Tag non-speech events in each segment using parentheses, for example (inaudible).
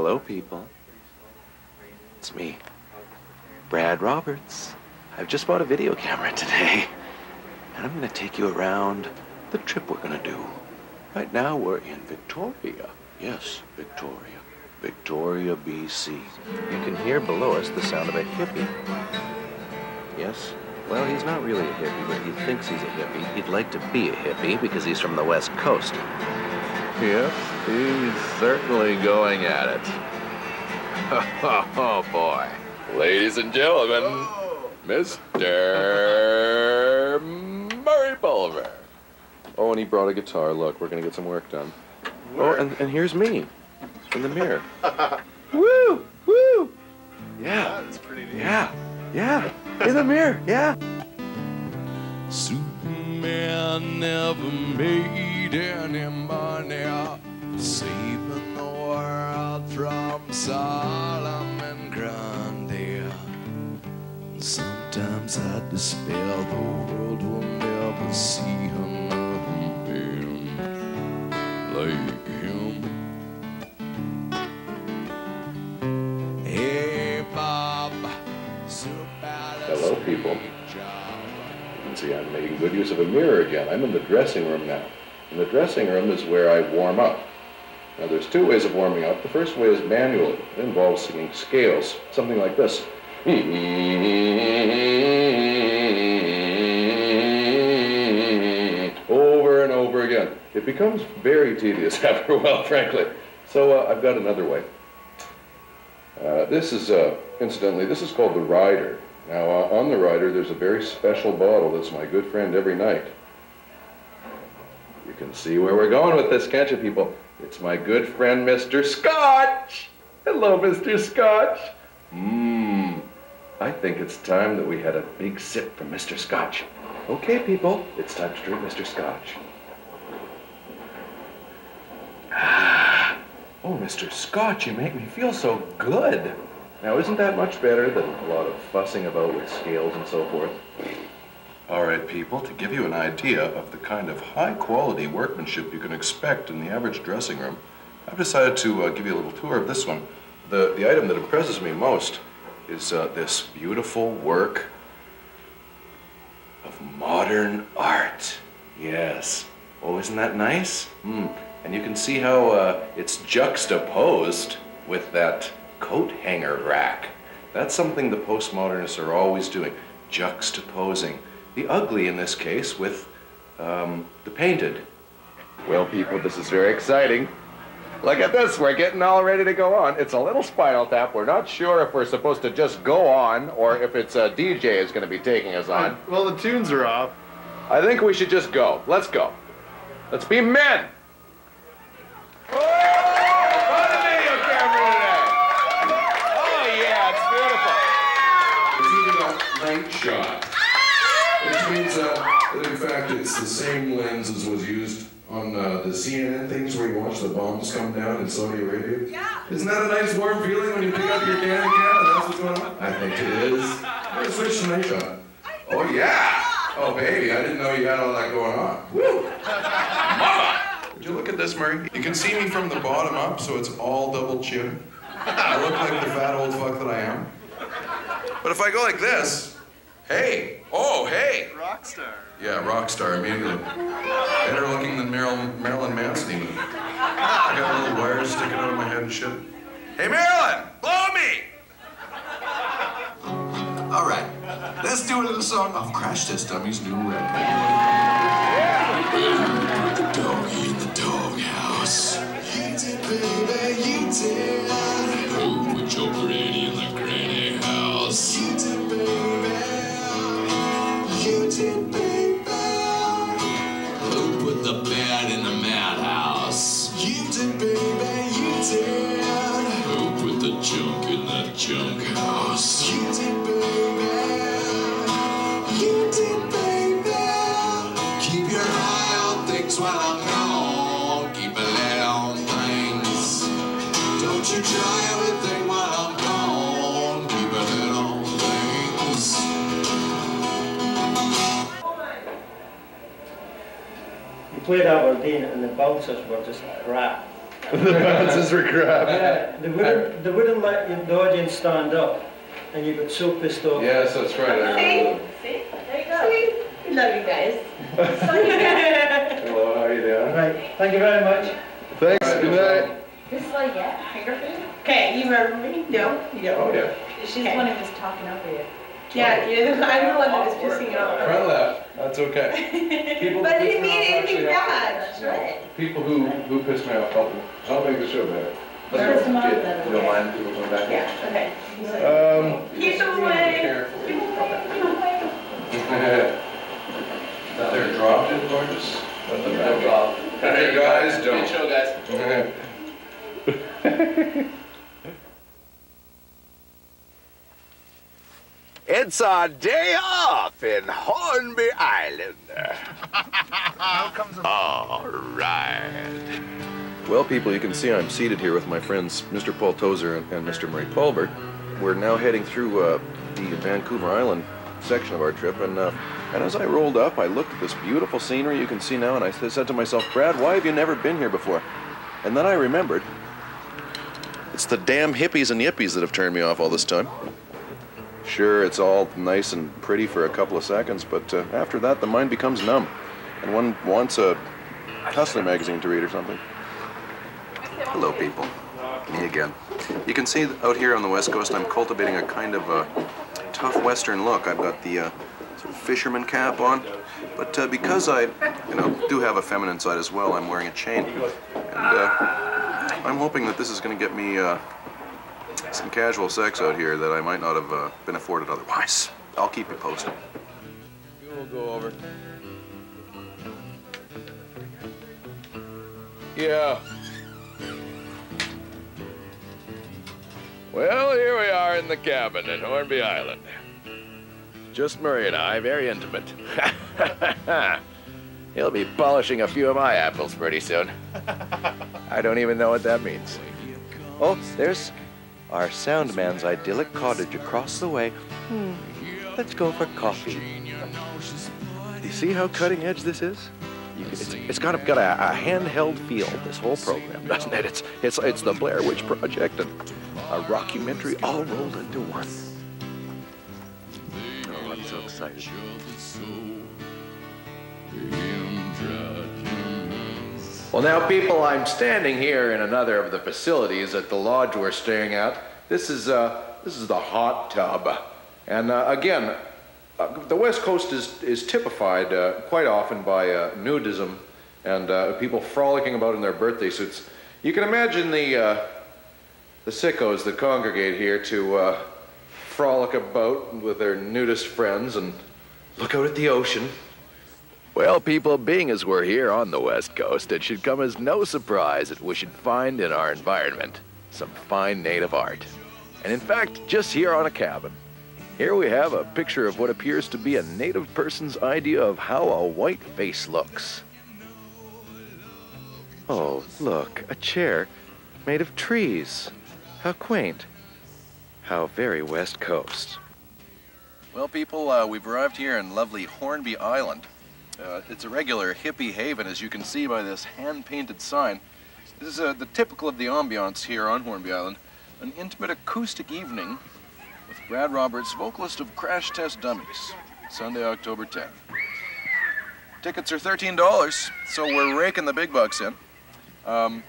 Hello, people. It's me, Brad Roberts. I've just bought a video camera today, and I'm gonna take you around the trip we're gonna do. Right now, we're in Victoria. Yes, Victoria. Victoria, BC. You can hear below us the sound of a hippie. Yes? Well, he's not really a hippie, but he thinks he's a hippie. He'd like to be a hippie because he's from the West Coast. Yes, he's certainly going at it. (laughs) Oh, boy. Ladies and gentlemen, Mr. Murray Pulver. Oh, and he brought a guitar. Look, we're gonna get some work done. Oh, and, and here's me in the mirror. (laughs) woo! Woo! Yeah. That's pretty neat. Yeah. Yeah. In the mirror. Yeah. Superman never made any money saving the world from Solomon Grundy. Sometimes I despair the world will never see another man like him. Hey, Bob. Hello, people. You can see I'm making good use of a mirror again. I'm in the dressing room now. And the dressing room is where I warm up. Now, there's two ways of warming up. The first way is manually. It involves singing scales, something like this. (laughs) Over and over again. It becomes very tedious (laughs) after a while, frankly. So uh, I've got another way. Uh, this is, uh, incidentally, this is called the rider. Now, uh, on the rider, there's a very special bottle that's my good friend every night. Can see where we're going with this, can't you, people? It's my good friend, Mr. Scotch. Hello, Mr. Scotch. Mmm. I think it's time that we had a big sip from Mr. Scotch. Okay, people, it's time to drink Mr. Scotch. Ah. (sighs) Oh, Mr. Scotch, you make me feel so good. Now, isn't that much better than a lot of fussing about with scales and so forth? All right, people, to give you an idea of the kind of high-quality workmanship you can expect in the average dressing room, I've decided to uh, give you a little tour of this one. The, the item that impresses me most is uh, this beautiful work of modern art. Yes. Oh, isn't that nice? Hmm. And you can see how uh, it's juxtaposed with that coat hanger rack. That's something the postmodernists are always doing, juxtaposing the ugly in this case with um, the painted. Well, people, this is very exciting. Look at this, we're getting all ready to go on. It's a little spinal tap. We're not sure if we're supposed to just go on or if it's a DJ is going to be taking us on. Well, the tunes are off. I think we should just go. Let's go. Let's be men. It's even a night shot. Means uh, that in fact it's the same lens as was used on uh, the CNN things where you watch the bombs come down in Saudi Arabia. Yeah. Isn't that a nice warm feeling when you pick up your (laughs) Canon cam and that's what's going on? I think it is. I'm gonna switch to night shot. Oh yeah! Oh baby, I didn't know you had all that going on. Woo! Mama! Would you look at this, Murray? You can see me from the bottom up, so it's all double chin. I look like the fat old fuck that I am. But if I go like this, hey, oh, hey. Rockstar. Yeah, rock star immediately. Better looking than Marilyn, Marilyn Manson even. I got little wires sticking out of my head and shit. Hey, Marilyn, blow me! All right, let's do another song off Crash Test Dummies' new record. The doggy in the doghouse. You did, baby, you did. Who put your granny in the granny house? You played Aberdeen and the bouncers were just crap. the bounces were crap. Yeah, they wouldn't, they wouldn't let you- the audience stand up, and you got so pissed off. Yes, that's right. See? See? There you go. See? We love you guys. (laughs) Hello, how are you doing? Right, thank you very much. Thanks, good night. This is like, yeah, finger food? Okay, you remember me? No, you don't. Oh, yeah. She's the one who was talking over you. Yeah, you're the, (laughs) I'm the one that was pissing you off. Front left, that's okay. (laughs) People But who it piss didn't me mean off anything actually bad, have- that's right. People who, who piss me off help, help make the show better. Piss them off, then, You don't okay. mind people coming back? Yeah, okay. Um. Keep them away. Keep them away, keep them away. They're dropped in gorgeous. Let them back. Hey, guys, don't. Good show, guys. (laughs) It's our day off in Hornby Island. (laughs) All right. Well, people, you can see I'm seated here with my friends Mr. Paul Tozer and, and Mr. Murray Pulver. We're now heading through uh, the Vancouver Island section of our trip, and uh, and as I rolled up, I looked at this beautiful scenery you can see now, and I said to myself, Brad, why have you never been here before? And then I remembered, it's the damn hippies and yippies that have turned me off all this time. Sure, it's all nice and pretty for a couple of seconds, but uh, after that, the mind becomes numb, and one wants a Hustler magazine to read or something. Hello, people. Me again. You can see out here on the West Coast, I'm cultivating a kind of a tough Western look. I've got the uh, sort of fisherman cap on, but uh, because I, you know, do have a feminine side as well, I'm wearing a chain, and uh, I'm hoping that this is going to get me uh, some casual sex out here that I might not have uh, been afforded otherwise. I'll keep you posted. We'll go over. Yeah. Well, here we are in the cabin at Hornby Island. Just Murray and I, very intimate. (laughs) He'll be polishing a few of my apples pretty soon. I don't even know what that means. Oh, there's our sound man's idyllic cottage across the way. Hmm. Let's go for coffee. You see how cutting edge this is? You, it's, it's got a, got a, a handheld feel. This whole program, doesn't it? It's it's it's the Blair Witch Project and a rockumentary all rolled into one. Oh, I'm so excited. Well, now, people, I'm standing here in another of the facilities at the lodge we're staying at. This is uh, this is the hot tub, and uh, again, uh, the West Coast is is typified uh, quite often by uh, nudism and uh, people frolicking about in their birthday suits. You can imagine the uh, the sickos that congregate here to frolic about with their nudist friends and look out at the ocean. Well, people, being as we're here on the West Coast, it should come as no surprise that we should find in our environment some fine native art. And in fact, just here on a cabin, here we have a picture of what appears to be a native person's idea of how a white face looks. Oh, look, a chair made of trees. How quaint. How very West Coast. Well, people, uh, we've arrived here in lovely Hornby Island. Uh, it's a regular hippie haven, as you can see by this hand-painted sign. This is uh, the typical of the ambiance here on Hornby Island. An intimate acoustic evening with Brad Roberts, vocalist of Crash Test Dummies, Sunday, October 10th. Tickets are $13, so we're raking the big bucks in. Um,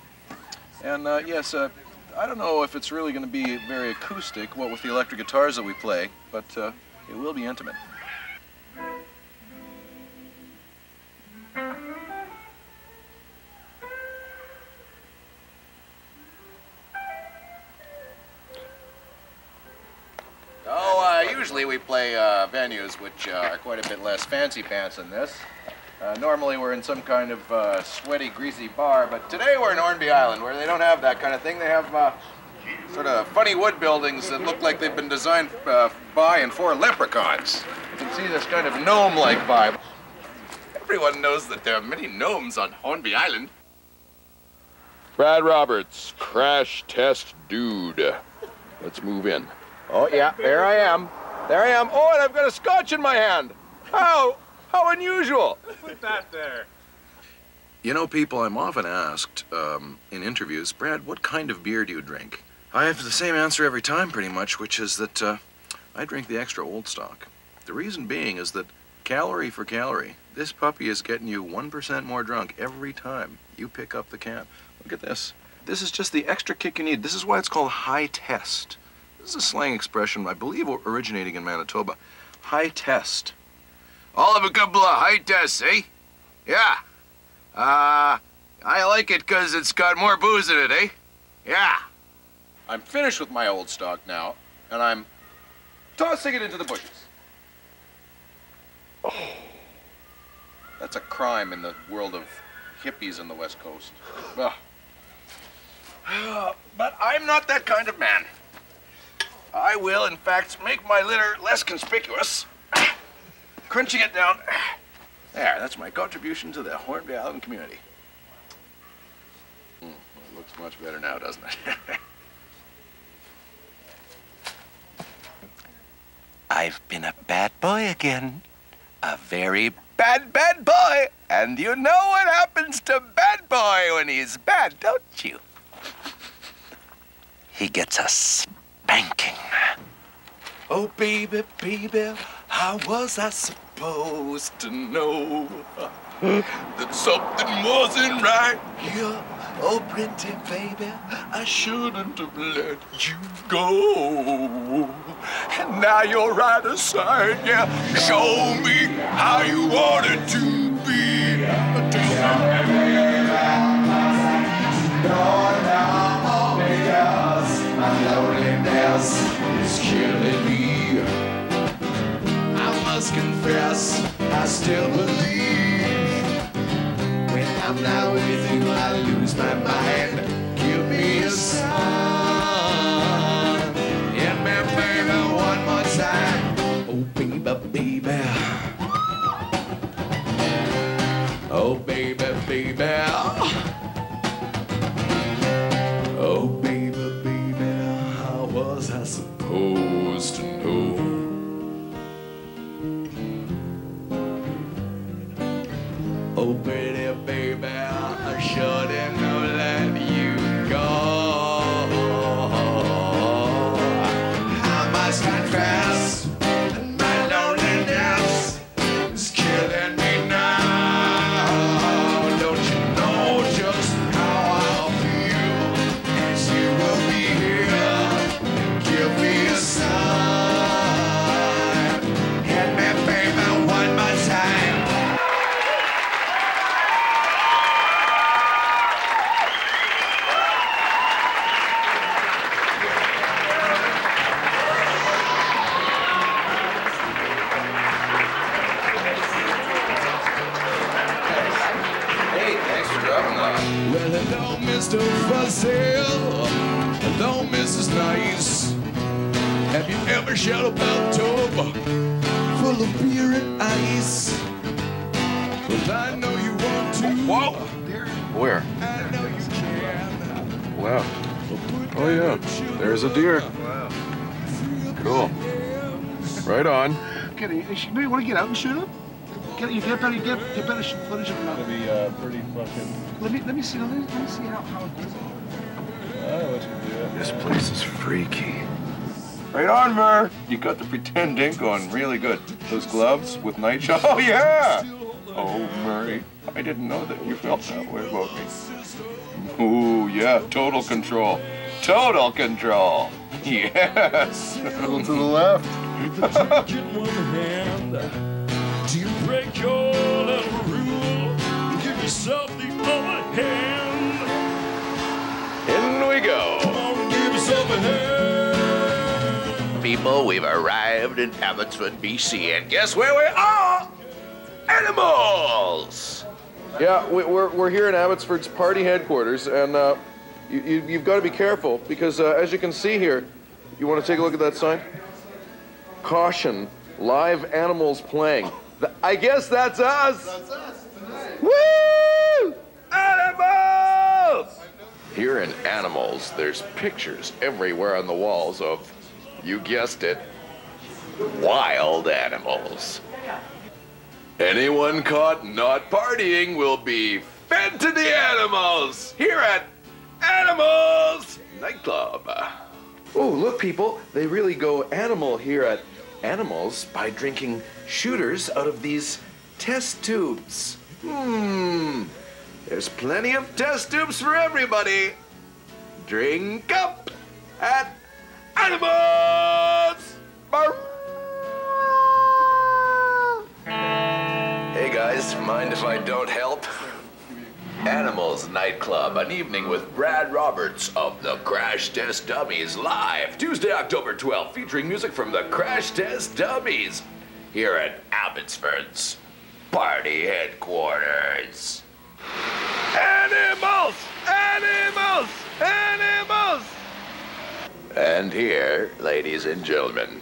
and uh, yes, uh, I don't know if it's really going to be very acoustic, what with the electric guitars that we play, but uh, it will be intimate. Venues which uh, are quite a bit less fancy pants than this. Uh, normally we're in some kind of uh, sweaty, greasy bar, but today we're in Hornby Island where they don't have that kind of thing. They have uh, sort of funny wood buildings that look like they've been designed uh, by and for leprechauns. You can see this kind of gnome-like vibe. Everyone knows that there are many gnomes on Hornby Island. Brad Roberts, crash test dude. Let's move in. Oh, yeah, there I am. There I am. Oh, and I've got a scotch in my hand. How, how unusual. Put that there. You know, people, I'm often asked um, in interviews, Brad, what kind of beer do you drink? I have the same answer every time, pretty much, which is that uh, I drink the extra old stock. The reason being is that calorie for calorie, this puppy is getting you 1% more drunk every time you pick up the can. Look at this. This is just the extra kick you need. This is why it's called high test. This is a slang expression, I believe, originating in Manitoba. High test. All of a couple of high tests, eh? Yeah. Uh, I like it because it's got more booze in it, eh? Yeah. I'm finished with my old stock now, and I'm tossing it into the bushes. Oh. That's a crime in the world of hippies on the West Coast. Ugh. (sighs) But I'm not that kind of man. I will, in fact, make my litter less conspicuous. (clears throat) Crunching it down. (clears throat) There, that's my contribution to the Hornby Island community. Mm, well, it looks much better now, doesn't it? (laughs) I've been a bad boy again. A very bad, bad boy. And you know what happens to bad boy when he's bad, don't you? (laughs) He gets a spanking. Oh, baby, baby, how was I supposed to know that something wasn't right here? Oh, pretty baby, I shouldn't have let you go. And now you're right aside, yeah. Show me how you want it to be. Loneliness is killing me. I must confess, I still believe. Have you ever shot a bathtub full of beer and ice? Well, I know you want to. Whoa! Where? I know you can. Wow. Oh, yeah. There's a deer. Cool. Right on. Get it. You maybe want to get out and shoot him. Get you get better get get better sh- footage of him. It'll be uh, pretty fucking. Let me let me see let me, let me see how how it goes. I'll let you do it. This place is freaky. Right on, Mer. You got the pretend ink on really good. Those gloves with night (laughs) shot. Oh, yeah! Oh, Murray, I didn't know that you felt that way about me. Ooh, yeah, total control. Total control. (laughs) Yes. A little to the left. Get one hand. Do you break your little rule? Give yourself the other hand. In we go. People, we've arrived in Abbotsford, BC, and guess where we are? Animals! Yeah, we- we're, we're here in Abbotsford's party headquarters, and uh, you, you, you've got to be careful because, uh, as you can see here, you want to take a look at that sign? Caution, live animals playing. I guess that's us. That's us Woo! Animals! Here in Animals, there's pictures everywhere on the walls of, you guessed it, wild animals. Anyone caught not partying will be fed to the animals here at Animals Nightclub. Oh, look, people, they really go animal here at Animals by drinking shooters out of these test tubes. Hmm, there's plenty of test tubes for everybody. Drink up at Animals! Hey guys, mind if I don't help? Animals Nightclub, an evening with Brad Roberts of the Crash Test Dummies live Tuesday, October 12th, featuring music from the Crash Test Dummies here at Abbotsford's party headquarters. Animals! Animals! Animals! And here, ladies and gentlemen,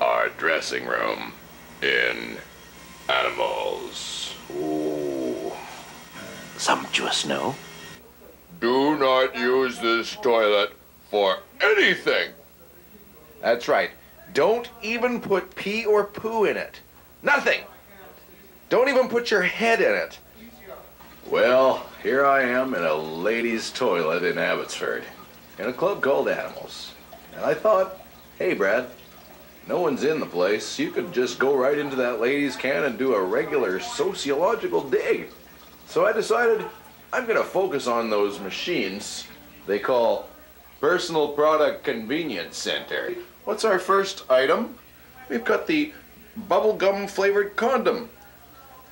our dressing room in Animals. Ooh. Sumptuous, no? Do not use this toilet for anything. That's right. Don't even put pee or poo in it. Nothing. Don't even put your head in it. Well, here I am in a ladies' toilet in Abbotsford, in a club called Animals. And I thought, hey, Brad, no one's in the place. You could just go right into that ladies' can and do a regular sociological dig. So I decided I'm going to focus on those machines they call Personal Product Convenience Center. What's our first item? We've got the bubblegum flavored condom.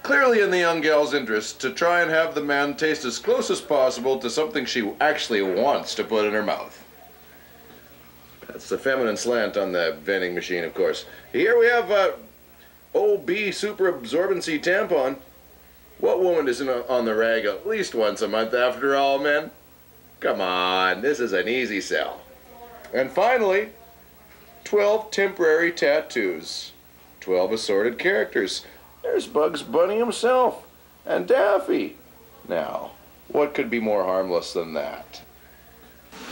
Clearly in the young gal's interest to try and have the man taste as close as possible to something she actually wants to put in her mouth. That's the feminine slant on the vending machine, of course. Here we have uh, a OB Super Absorbency Tampon. What woman isn't on the rag at least once a month after all, men? Come on, this is an easy sell. And finally, 12 temporary tattoos. 12 assorted characters. There's Bugs Bunny himself and Daffy. Now, what could be more harmless than that?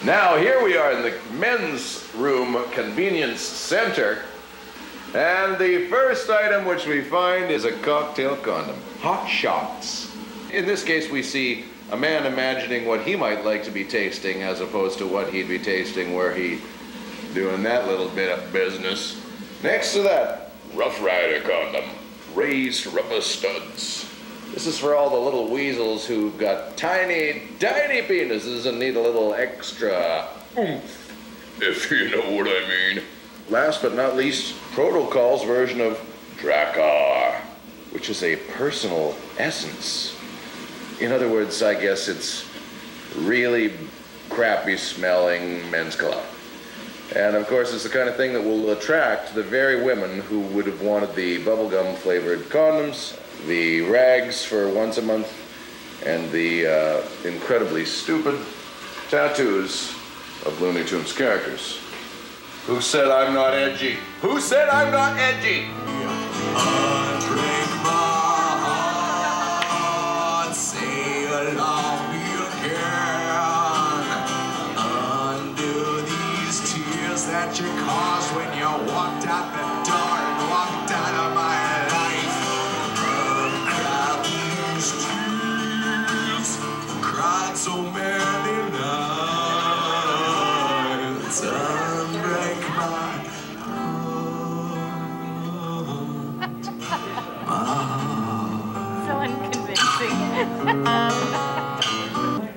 Now, here we are in the men's room convenience center. And the first item which we find is a cocktail condom. Hot shots. In this case, we see a man imagining what he might like to be tasting as opposed to what he'd be tasting were he doing that little bit of business. Next to that, Rough Rider condom. Raised rubber studs. This is for all the little weasels who've got tiny, tiny penises and need a little extra oomph, if you know what I mean. Last but not least, Protocol's version of Drakkar, which is a personal essence. In other words, I guess it's really crappy smelling men's club. And of course, it's the kind of thing that will attract the very women who would have wanted the bubblegum flavored condoms, the rags for once a month, and the uh, incredibly stupid tattoos of Looney Tunes characters. Who said I'm not edgy? Who said I'm not edgy? Unbreak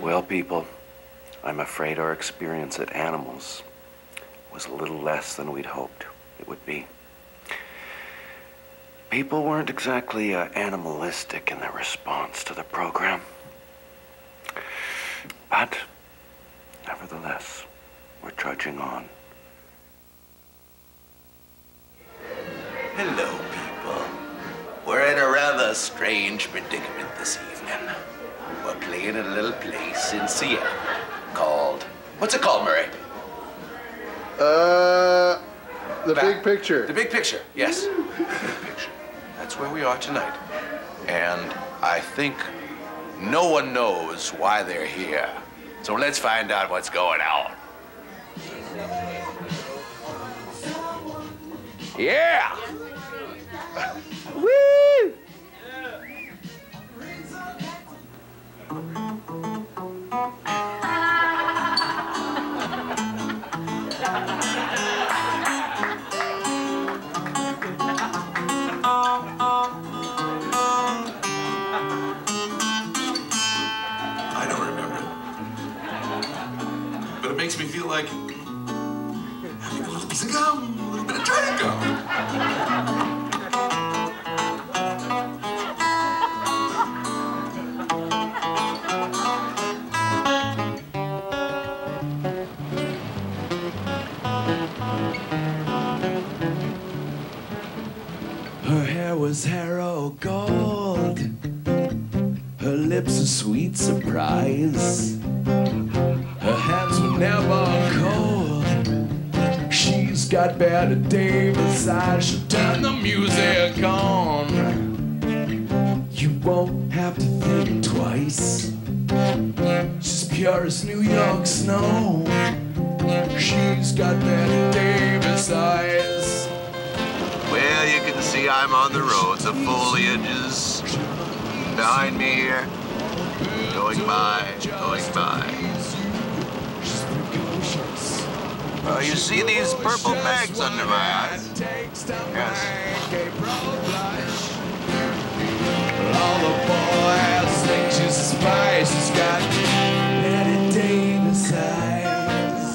Well, people, I'm afraid our experience at Animals was a little less than we'd hoped it would be. People weren't exactly uh, animalistic in their response to the program. But, nevertheless, we're trudging on. Hello, people. We're in a rather strange predicament this evening. We're playing at a little place in Seattle called. What's it called, Murray? Uh, the Back. big picture. The big picture, yes. Big picture. That's where we are tonight. And I think no one knows why they're here. So let's find out what's going on. Yeah! Sweet surprise. Her hands were never cold. She's got Bette Davis eyes. She'll turn the music on. You won't have to think twice. She's pure as New York snow. She's got Bette Davis eyes. Well, you can see I'm on the road. The foliage is behind me here. Going by, going by. Oh, you see these purple bags under my eyes? Yes. All the boys think she's a spy. She's got Bette Davis eyes.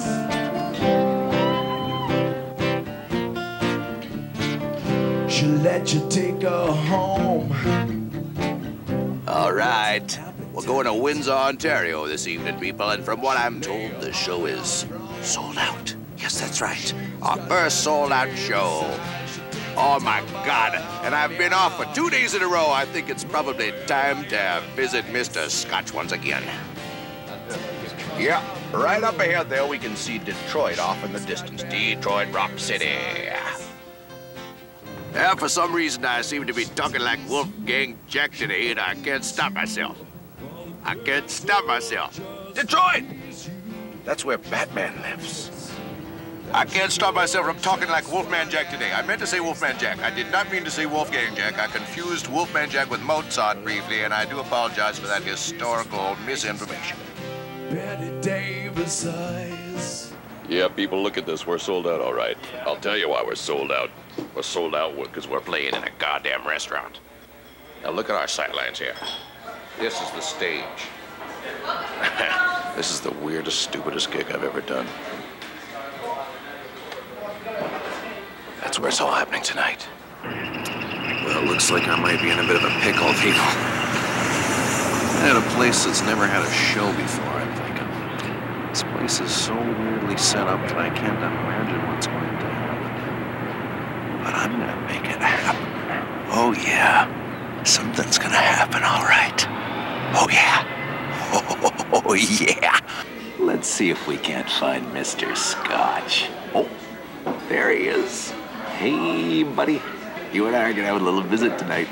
She'll let you take her home. All right. We're going to Windsor, Ontario this evening, people, and from what I'm told, the show is sold out. Yes, that's right. Our first sold out show. Oh my God. And I've been off for two days in a row. I think it's probably time to visit Mr. Scotch once again. Yeah, right up ahead there, we can see Detroit off in the distance. Detroit Rock City. Yeah, for some reason, I seem to be talking like Wolfgang Jack today, and I can't stop myself. I can't stop myself. Detroit! That's where Batman lives. I can't stop myself from talking like Wolfman Jack today. I meant to say Wolfman Jack. I did not mean to say Wolfgang Jack. I confused Wolfman Jack with Mozart briefly, and I do apologize for that historical misinformation. Bette Davis eyes. Yeah, people, look at this. We're sold out, all right. I'll tell you why we're sold out. We're sold out because we're playing in a goddamn restaurant. Now look at our sightlines here. This is the stage. (laughs) this is the weirdest, stupidest gig I've ever done. That's where it's all happening tonight. Well, it looks like I might be in a bit of a pickle, people. At a place that's never had a show before, I'm thinking. This place is so weirdly set up that I can't imagine what's going to happen. But I'm gonna make it happen. Oh, yeah. Something's gonna happen, all right. Oh, yeah. (laughs) Oh, yeah. Let's see if we can't find Mr. Scotch. Oh, there he is. Hey, buddy. You and I are gonna have a little visit tonight.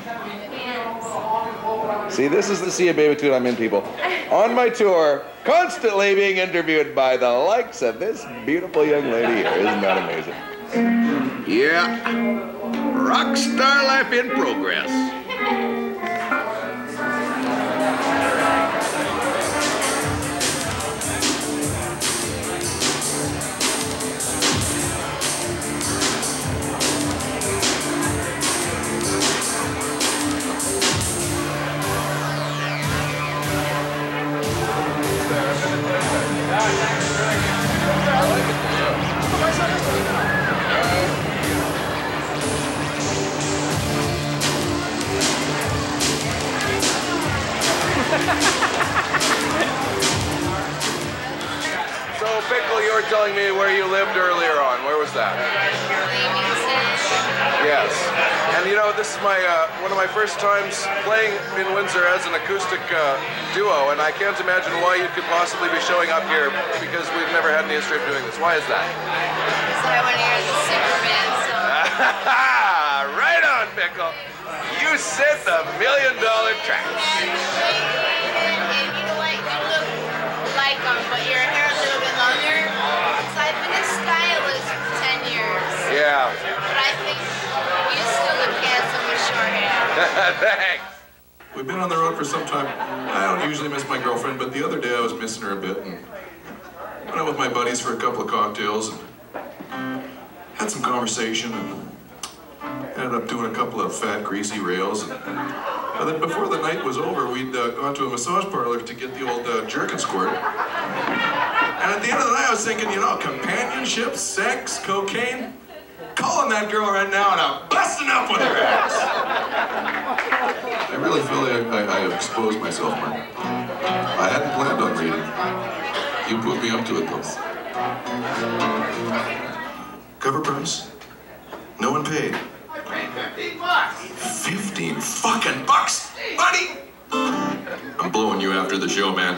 See, this is the Sea of Baby Tune I'm in, people. On my tour, constantly being interviewed by the likes of this beautiful young lady here. Isn't that amazing? Yeah. Rock star life in progress. So, greasy rails. And, and then before the night was over, we'd uh, gone to a massage parlor to get the old uh, jerkin squirt. And at the end of the night, I was thinking, you know, companionship, sex, cocaine. Calling that girl right now and I'm busting up with her ass. I really feel like I, I, exposed myself. I hadn't planned on reading. You put me up to it, though. Cover price? No one paid. Fifteen fucking bucks, buddy! I'm blowing you after the show, man.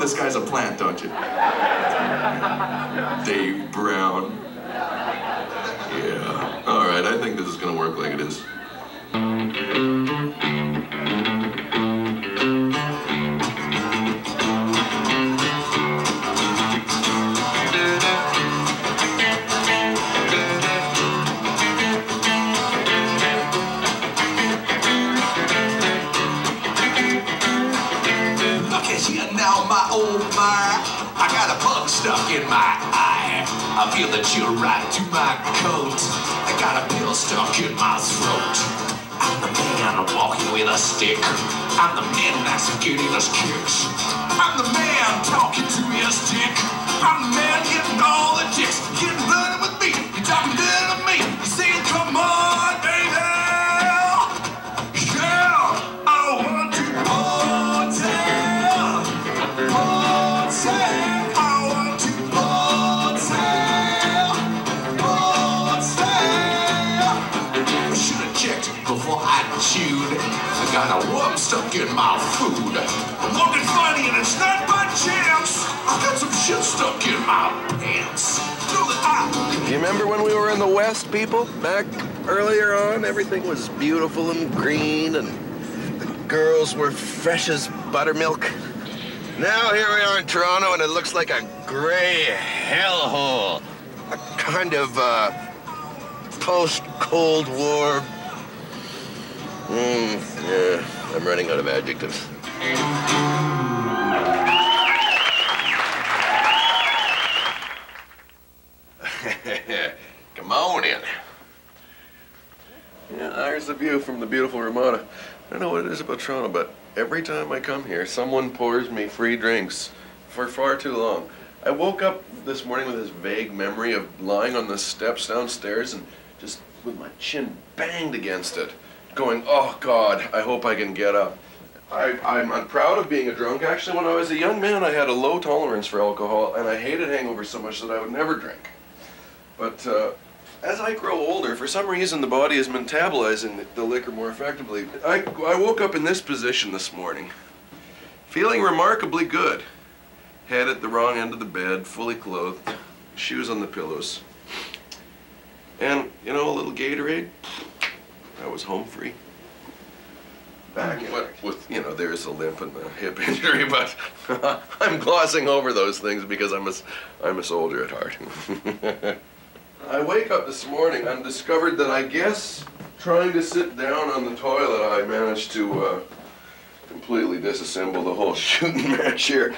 This, guy's a plant, don't you? Dave Brown. Stuck in my eye. I feel that you're right to my coat. I got a pill stuck in my throat. I'm the man walking with a stick. I'm the man that's getting us kicks. I'm the man talking to his dick. I'm the man getting all the dicks. Getting stuck in my food. I'm looking funny and it's not by chance. I got some shit stuck in my pants. Do you remember when we were in the West, people? Back earlier on, everything was beautiful and green, and the girls were fresh as buttermilk. Now here we are in Toronto, and it looks like a gray hellhole. A kind of uh, post-Cold War. Mm, yeah, I'm running out of adjectives. (laughs) Come on in. Yeah, there's the view from the beautiful Ramada. I don't know what it is about Toronto, but every time I come here, someone pours me free drinks for far too long. I woke up this morning with this vague memory of lying on the steps downstairs and just with my chin banged against it, going, oh God, I hope I can get up. I, I'm, I'm proud of being a drunk. Actually, when I was a young man, I had a low tolerance for alcohol, and I hated hangovers so much that I would never drink. But uh, as I grow older, for some reason, the body is metabolizing the, the liquor more effectively. I, I woke up in this position this morning, feeling remarkably good. Head at the wrong end of the bed, fully clothed, shoes on the pillows. And, you know, a little Gatorade, I was home free. Back what, with, you know, there's a limp and a hip (laughs) injury, but (laughs) I'm glossing over those things because I'm a, s- I'm a soldier at heart. (laughs) I wake up this morning and discovered that I guess trying to sit down on the toilet, I managed to uh, completely disassemble the whole shooting match here.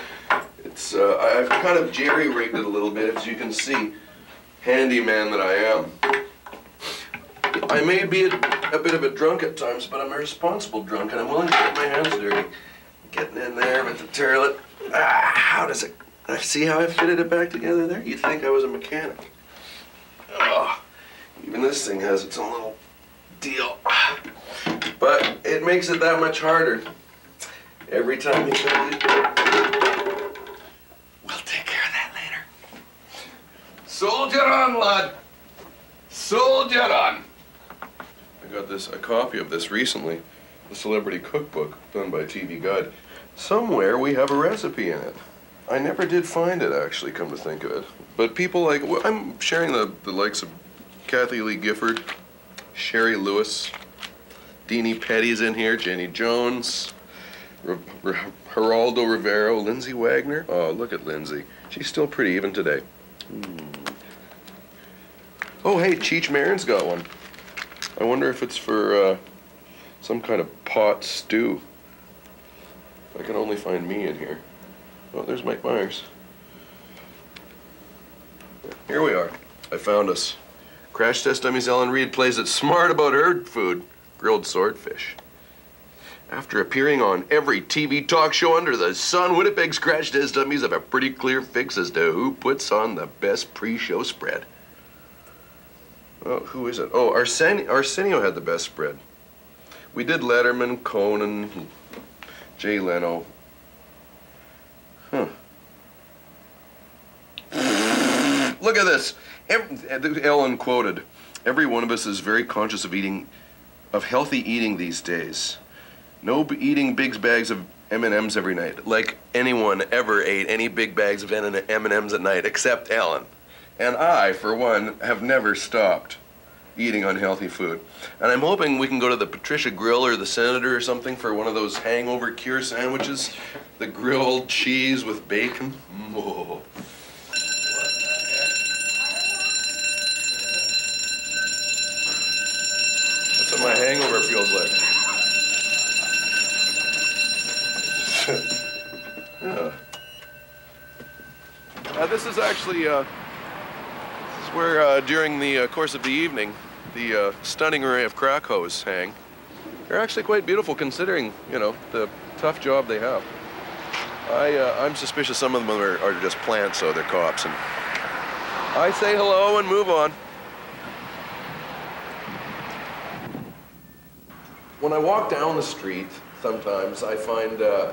It's uh, I've kind of jerry rigged it a little bit, as you can see, handyman that I am. I may be a, a bit of a drunk at times, but I'm a responsible drunk, and I'm willing to get my hands dirty. Getting in there with the toilet. Ah, how does it? I see how I fitted it back together there. You'd think I was a mechanic. Oh, even this thing has its own little deal. But it makes it that much harder. Every time you try to... We'll take care of that later. Soldier on, lad. Soldier on. Got this a copy of this recently, the celebrity cookbook done by TV Guide. Somewhere we have a recipe in it. I never did find it actually, come to think of it. But people like well, I'm sharing the, the likes of Kathie Lee Gifford, Shari Lewis, Deanie Petty's in here, Jenny Jones, R- R- Geraldo Rivera, Lindsay Wagner. Oh, look at Lindsay. She's still pretty even today. Hmm. Oh, hey, Cheech Marin's got one. I wonder if it's for uh, some kind of pot stew. I can only find me in here. Oh, there's Mike Myers. Here we are. I found us. Crash Test Dummies Ellen Reid plays it smart about her food, grilled swordfish. After appearing on every TV talk show under the sun, Winnipeg's Crash Test Dummies have a pretty clear fix as to who puts on the best pre-show spread. Oh, who is it? Oh, Arsen- Arsenio had the best spread. We did Letterman, Conan, Jay Leno. Huh. Look at this. Ellen quoted, "Every one of us is very conscious of eating, of healthy eating these days. No eating big bags of M&Ms every night, like anyone ever ate any big bags of M&Ms at night, except Ellen. And I, for one, have never stopped eating unhealthy food. And I'm hoping we can go to the Patrician Grill or the Senator or something for one of those hangover cure sandwiches, the grilled cheese with bacon. Oh. That's what my hangover feels like. yeah. (laughs) Uh, this is actually uh, where, uh, during the uh, course of the evening, the uh, stunning array of crack hose hang. They're actually quite beautiful, considering you know the tough job they have. I uh, I'm suspicious some of them are, are just plants, so they're cops, and I say hello and move on. When I walk down the street, sometimes I find, uh,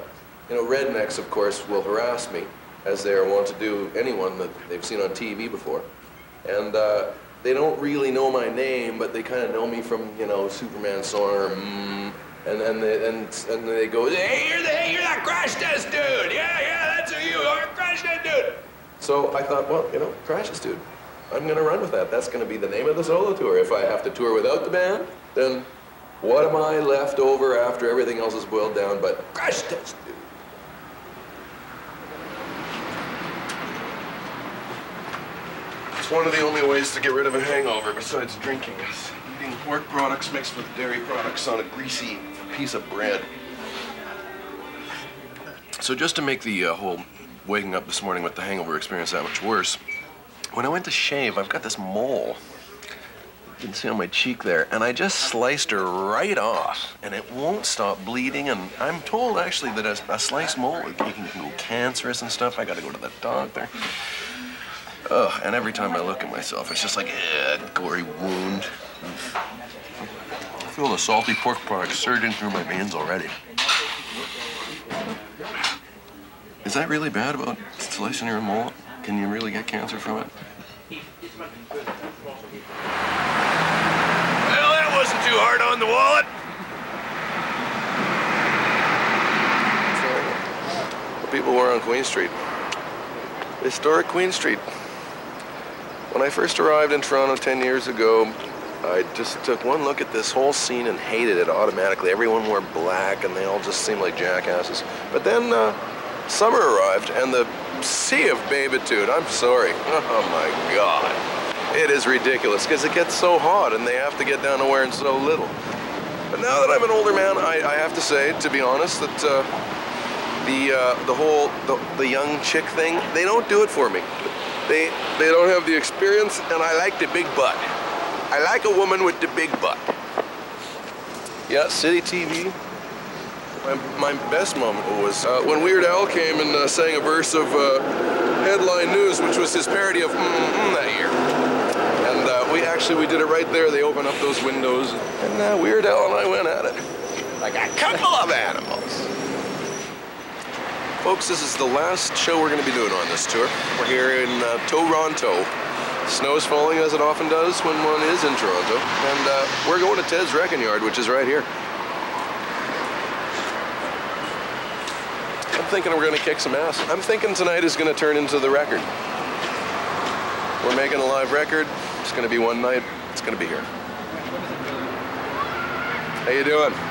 you know, rednecks, of course, will harass me, as they are wont to do anyone that they've seen on TV before. And uh, they don't really know my name, but they kind of know me from, you know, Superman or mm, and and they, and and they go, hey, you're the hey, you're that crash test dude. Yeah, yeah, that's who you are, crash test dude. So I thought, well, you know, crash test dude. I'm gonna run with that. That's gonna be the name of the solo tour. If I have to tour without the band, then what am I left over after everything else is boiled down but crash test dude? One of the only ways to get rid of a hangover besides drinking is eating pork products mixed with dairy products on a greasy piece of bread. So just to make the uh, whole waking up this morning with the hangover experience that much worse, when I went to shave, I've got this mole. You can see on my cheek there, and I just sliced her right off, and it won't stop bleeding. And I'm told actually that a, a sliced mole it can, can go cancerous and stuff. I got to go to the doctor. Ugh, and every time I look at myself, it's just like eh, gory wound. I feel the salty pork product surging through my veins already. Is that really bad about slicing your mole? Can you really get cancer from it? Well, that wasn't too hard on the wallet. The people were on Queen Street. Historic Queen Street. When I first arrived in Toronto 10 years ago, I just took one look at this whole scene and hated it automatically. Everyone wore black and they all just seemed like jackasses. But then uh, summer arrived and the sea of babitude, I'm sorry. (laughs) Oh my God. It is ridiculous because it gets so hot and they have to get down to wearing so little. But now that I'm an older man, I, I have to say, to be honest, that uh, the uh, the whole the, the young chick thing, they don't do it for me. They they don't have the experience, and I like the big butt. I like a woman with the big butt. Yeah, City TV. My, my best moment was uh, when Weird Al came and uh, sang a verse of uh, Headline News, which was his parody of mm, mm, that year. And uh, we actually we did it right there. They opened up those windows, and uh, Weird Al and I went at it like a couple of animals. Folks, this is the last show we're going to be doing on this tour. We're here in uh, Toronto. is falling as it often does when one is in Toronto, and uh, we're going to Ted's Wrecking Yard, which is right here. I'm thinking we're going to kick some ass. I'm thinking tonight is going to turn into the record. We're making a live record. It's going to be one night. It's going to be here. How you doing?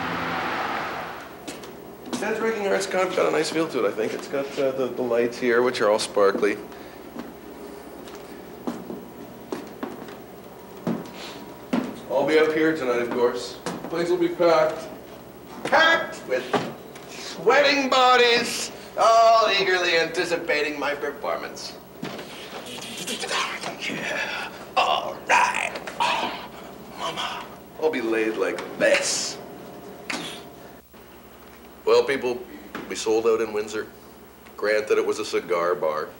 Yard's kind of got a nice feel to it, I think. It's got uh, the, the lights here, which are all sparkly. I'll be up here tonight, of course. The Place will be packed. Packed with sweating bodies, all eagerly anticipating my performance. Yeah. All right. Oh, mama, I'll be laid like this. Well, people, we sold out in Windsor. Granted, it was a cigar bar.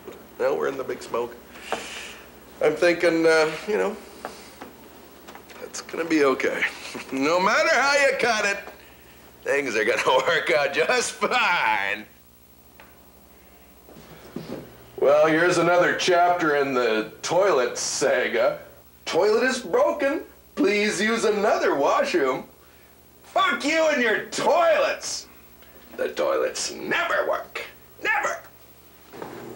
Now we're in the big smoke. I'm thinking, uh, you know, it's gonna be okay. (laughs) No matter how you cut it, things are gonna (laughs) work out just fine. Well, here's another chapter in the toilet saga. Toilet is broken. Please use another washroom. Fuck you and your toilets. The toilets never work. Never.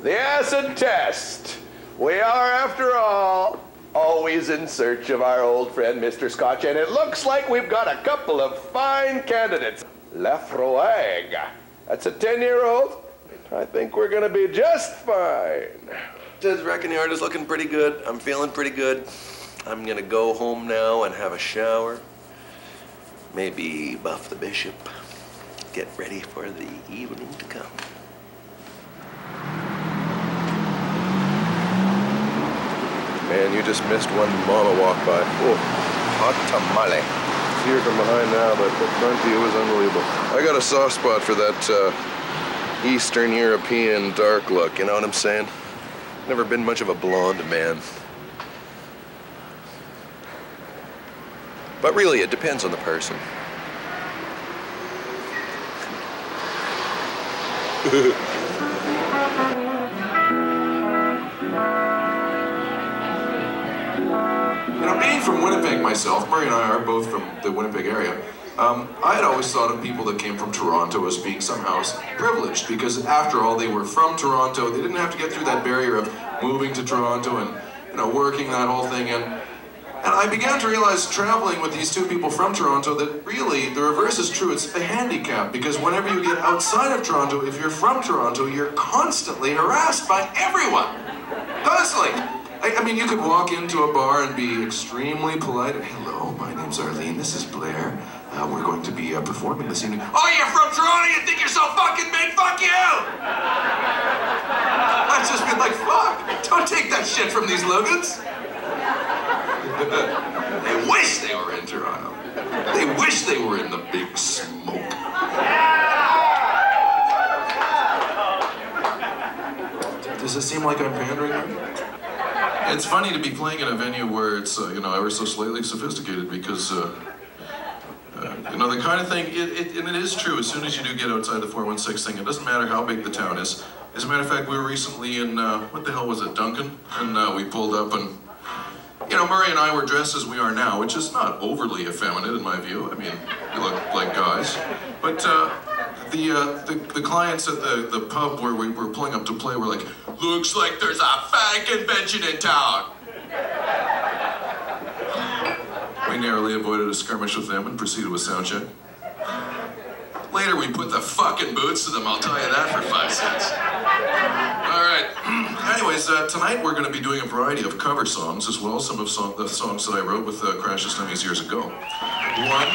The acid test. We are, after all, always in search of our old friend Mr. Scotch, and it looks like we've got a couple of fine candidates. Laphroaig. That's a 10-year-old. I think we're gonna be just fine. Dad's Wrecking Yard is looking pretty good. I'm feeling pretty good. I'm gonna go home now and have a shower. Maybe buff the bishop. Get ready for the evening to come. Man, you just missed one mama walk by. Oh, hot tamale. See her from behind now, but the front view is unbelievable. I got a soft spot for that uh, Eastern European dark look, you know what I'm saying? Never been much of a blonde man. But really, it depends on the person. You know, being from Winnipeg myself, Murray and I are both from the Winnipeg area. Um, I had always thought of people that came from Toronto as being somehow privileged because, after all, they were from Toronto. They didn't have to get through that barrier of moving to Toronto and you know working that whole thing. And and I began to realize, traveling with these two people from Toronto, that really the reverse is true. It's a handicap because whenever you get outside of Toronto, if you're from Toronto, you're constantly harassed by everyone. Constantly. I, I mean, you could walk into a bar and be extremely polite. Hello, my name's Arlene. This is Blair. Uh, we're going to be uh, performing this evening. Oh, you're from Toronto? You think you're so fucking big? Fuck you! I've just been like, fuck. Don't take that shit from these Logans. (laughs) they wish they were in Toronto. They wish they were in the big smoke. Does it seem like I'm pandering? It's funny to be playing in a venue where it's, uh, you know, ever so slightly sophisticated because, uh, uh, you know, the kind of thing, it, it, and it is true, as soon as you do get outside the 416 thing, it doesn't matter how big the town is. As a matter of fact, we were recently in, uh, what the hell was it, Duncan? And uh, we pulled up and, you know, Murray and I were dressed as we are now, which is not overly effeminate in my view. I mean, we look like guys. But uh, the, uh, the the clients at the, the pub where we were pulling up to play were like, looks like there's a fag convention in town. We narrowly avoided a skirmish with them and proceeded with sound check. Later, we put the fucking boots to them, I'll tell you that for five cents. All right. Anyways, uh, tonight we're going to be doing a variety of cover songs as well, some of song, the songs that I wrote with uh, Crash Test Dummies years ago. One,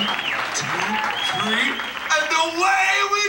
two, three, and away we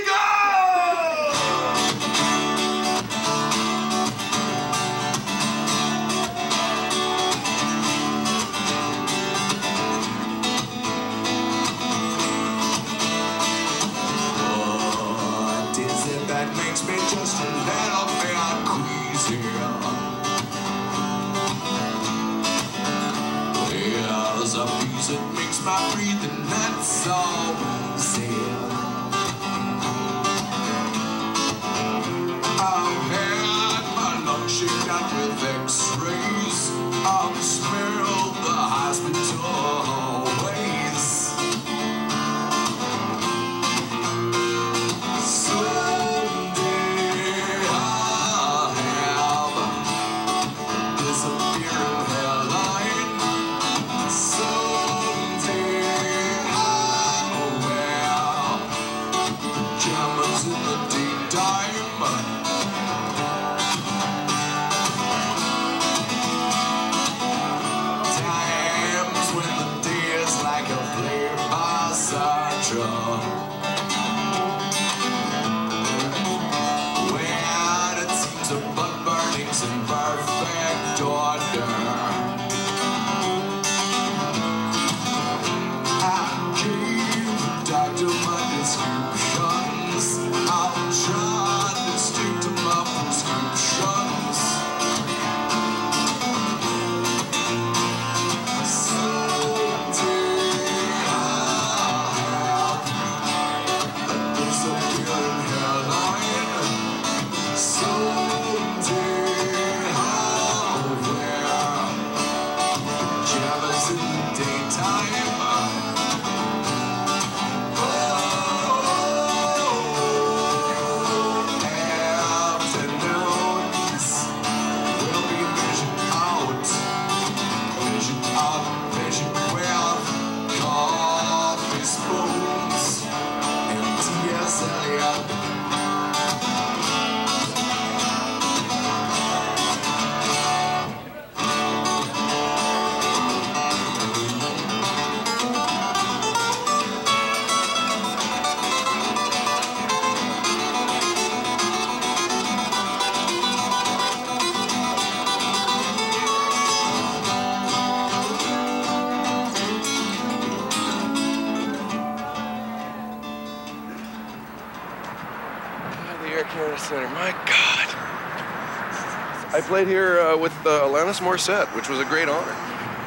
played here uh, with uh, Alanis Morissette, which was a great honor.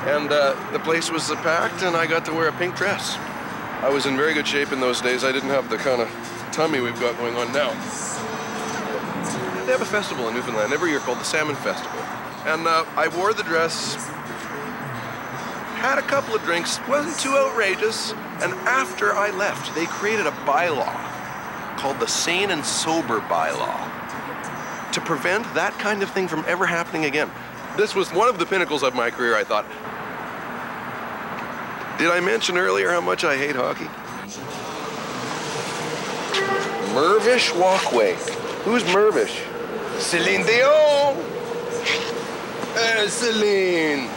And uh, the place was uh, packed, and I got to wear a pink dress. I was in very good shape in those days. I didn't have the kind of tummy we've got going on now. They have a festival in Newfoundland every year called the Salmon Festival. And uh, I wore the dress, had a couple of drinks, wasn't too outrageous. And after I left, they created a bylaw called the Sane and Sober Bylaw to prevent that kind of thing from ever happening again. This was one of the pinnacles of my career, I thought. Did I mention earlier how much I hate hockey? Mirvish Walkway. Who's Mirvish? Celine Dion. Uh, Celine.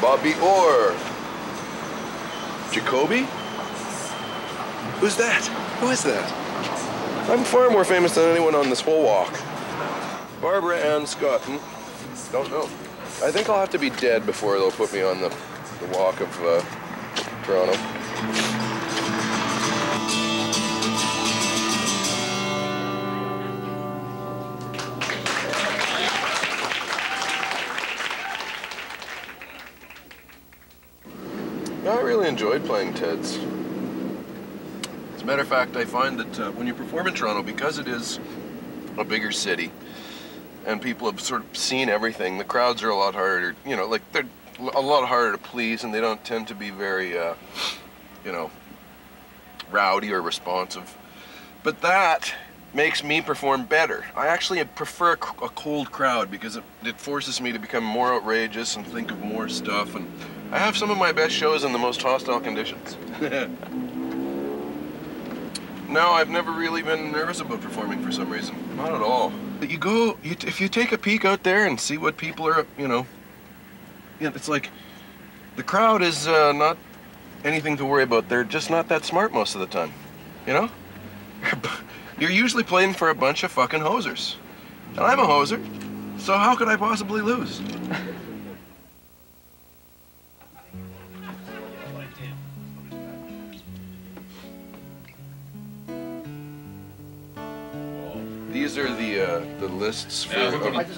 Bobby Orr. Jacoby? Who's that? Who is that? I'm far more famous than anyone on this whole walk. Barbara Ann Scott. Hmm? Don't know. I think I'll have to be dead before they'll put me on the, the walk of uh, Toronto. I really enjoyed playing Ted's. As a matter of fact, I find that uh, when you perform in Toronto, because it is a bigger city, and people have sort of seen everything, the crowds are a lot harder, you know, like they're a lot harder to please, and they don't tend to be very, uh, you know, rowdy or responsive. But that makes me perform better. I actually prefer a cold crowd because it, it forces me to become more outrageous and think of more stuff. And I have some of my best shows in the most hostile conditions. (laughs) no, I've never really been nervous about performing for some reason. Not at all. You go, you, if you take a peek out there and see what people are, you know, it's like the crowd is uh, not anything to worry about. They're just not that smart most of the time, you know? (laughs) You're usually playing for a bunch of fucking hosers. And I'm a hoser, so how could I possibly lose? These are the uh, the lists for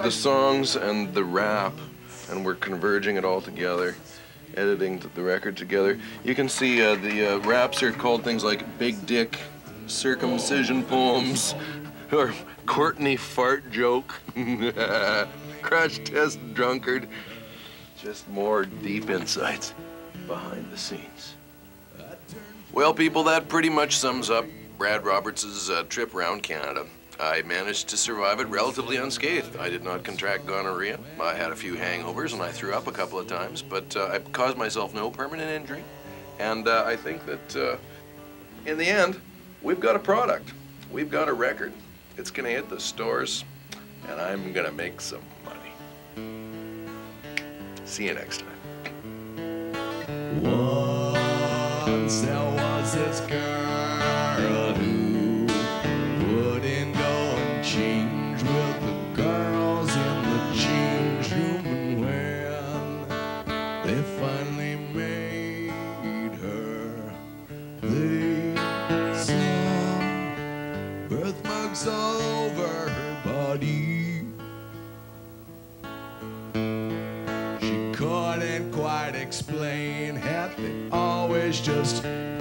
the songs and the rap, and we're converging it all together, editing the record together. You can see uh, the uh, raps are called things like Big Dick, Circumcision Poems, (laughs) or Courtney Fart Joke, (laughs) Crash Test Drunkard. Just more deep insights behind the scenes. Well, people, that pretty much sums up Brad Roberts' uh, trip around Canada. I managed to survive it relatively unscathed. I did not contract gonorrhea. I had a few hangovers and I threw up a couple of times, but uh, I caused myself no permanent injury. And uh, I think that uh, in the end, we've got a product. We've got a record. It's gonna hit the stores, and I'm gonna make some money. See you next time. Once there was this girl always just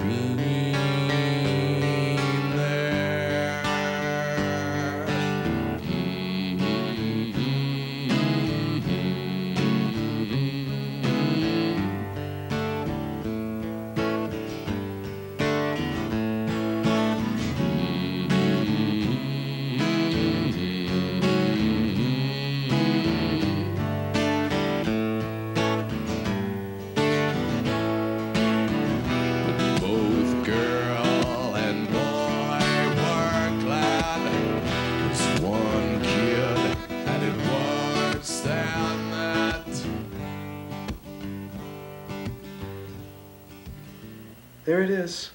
it is.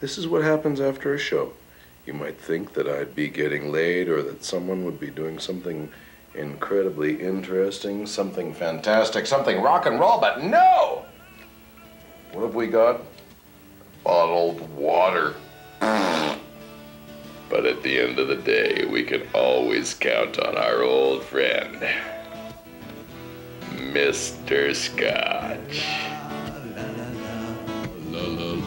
This is what happens after a show. You might think that I'd be getting laid or that someone would be doing something incredibly interesting, something fantastic, something rock and roll, but no! What have we got? Bottled water. But at the end of the day, we can always count on our old friend, Mr. Scotch. La, la.